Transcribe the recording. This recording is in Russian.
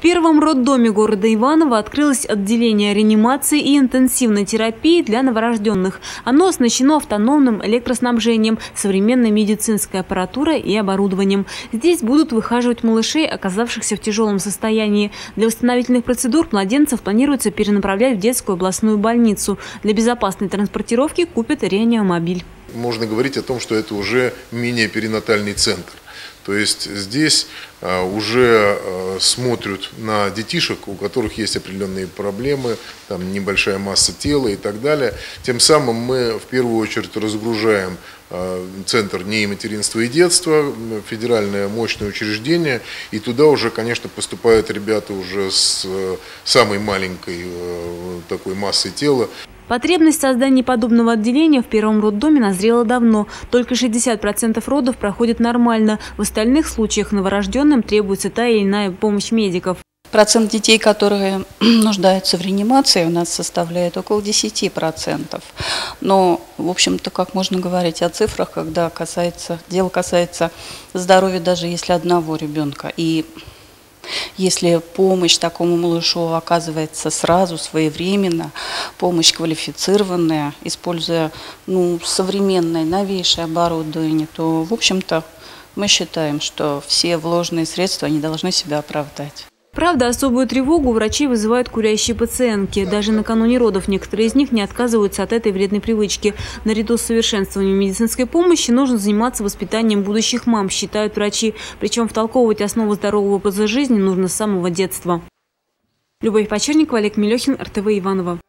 первом роддоме города Иваново открылось отделение реанимации и интенсивной терапии для новорожденных. Оно оснащено автономным электроснабжением, современной медицинской аппаратурой и оборудованием. Здесь будут выхаживать малышей, оказавшихся в тяжелом состоянии. Для восстановительных процедур младенцев планируется перенаправлять в детскую областную больницу. Для безопасной транспортировки купят реанимобиль. Можно говорить о том, что это уже мини-перинатальный центр. То есть здесь а, уже а, смотрят на детишек, у которых есть определенные проблемы, там небольшая масса тела и так далее. Тем самым мы в первую очередь разгружаем а, Центр НИИ материнства и детства, федеральное мощное учреждение, и туда уже, конечно, поступают ребята уже с э, самой маленькой э, такой массой тела. Потребность в создании подобного отделения в первом роддоме назрела давно. Только 60% родов проходят нормально. В остальных случаях новорожденным требуется та или иная помощь медиков. Процент детей, которые нуждаются в реанимации, у нас составляет около 10%. Но, в общем-то, как можно говорить о цифрах, когда касается, дело касается здоровья даже если одного ребенка. И если помощь такому малышу оказывается сразу, своевременно, помощь квалифицированная, используя ну, современное, новейшее оборудование, то, в общем-то, мы считаем, что все вложенные средства они должны себя оправдать. Правда, особую тревогу врачи вызывают курящие пациентки. Даже накануне родов некоторые из них не отказываются от этой вредной привычки. Наряду с совершенствованием медицинской помощи нужно заниматься воспитанием будущих мам, считают врачи. Причем втолковывать основу здорового образа жизни нужно с самого детства. Любовь Почерникова, Олег Мелехин, РТВ Иванова.